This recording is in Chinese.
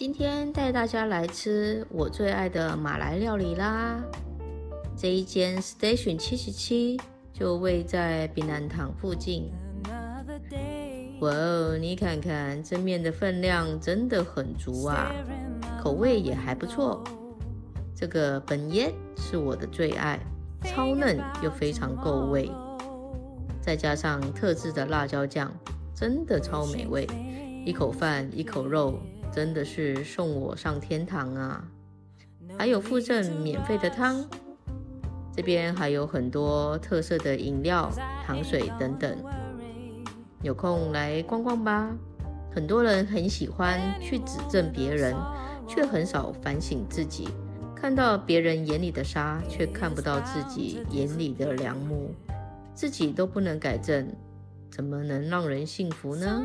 今天带大家来吃我最爱的马来料理啦！这一间 Station 七十七就位在槟榔堂附近。哇哦，你看看这面的分量真的很足啊，口味也还不错。这个本椰是我的最爱，超嫩又非常够味，再加上特制的辣椒酱，真的超美味。一口饭，一口肉，真的是送我上天堂啊！还有附赠免费的汤，这边还有很多特色的饮料、糖水等等，有空来逛逛吧。很多人很喜欢去指正别人，却很少反省自己。看到别人眼里的沙，却看不到自己眼里的良木，自己都不能改正，怎么能让人幸福呢？